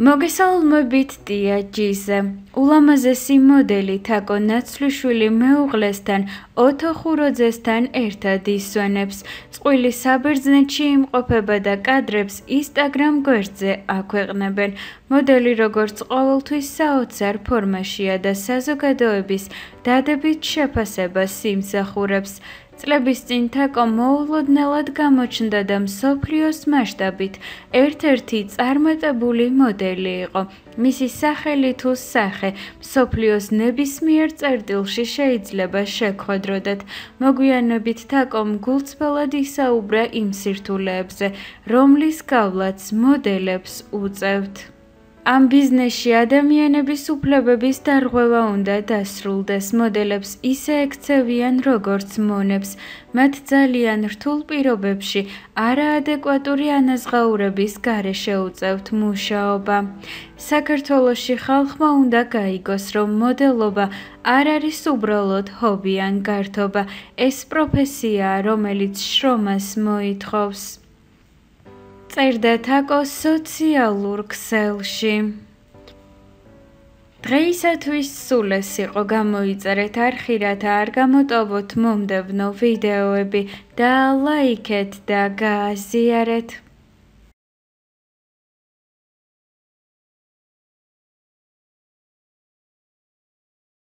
მოგესალმებით ტიაჯიზე. ულამაზესი მოდელი თაკო ნაცვლიშვილი მეუღლესთან ოთო ხუროძესთან ერთად ისვენებს. წყვილი საბერძნეთში იმყოფება და კადრებს Instagram გვერდზე აქვეყნებენ. მოდელი როგორც ყოველთვის საოცარ ფორმაშია და საზოგადოების დადებით შეფასებას იმსახურებს. წლების წინ თაკო მოულოდნელად გამოჩნდა და მსოფლიოს მასშტაბით ერთ-ერთი წარმატებული მოდელი იყო. მისი სახელი თუ სახე მსოფლიოს ნებისმიერ წერტილში შეიძლება შეხვედროდეთ. მოგვიანებით თაკომ გულწრფელად ისაუბრა იმ სირთულეებზე, რომლის გავლაც მოდელებს უწევთ. ამ ბიზნესში ადამიანების უფლებების დარღვევა უნდა დასრულდეს. მოდელებს ისე ექცევიან, როგორც მონებს. მათ ძალიან რთულ პირობებში არაადეკვატური ანაზღაურების გარეშე უწევთ მუშაობა. საქართველოში ხალხმა უნდა გაიგოს, რომ მოდელობა არ არის უბრალოდ ჰობი ან გართობა. ეს პროფესიაა, რომელიც შრომას მოითხოვს. წერდა თაკო სოციალურ ქსელში. დღეისათვის სულ ეს იყო გამოიწერეთ არხირათ არ გამოტოვოთ მომდევნო ვიდეოები და ლაიქეთ და გააზიარეთ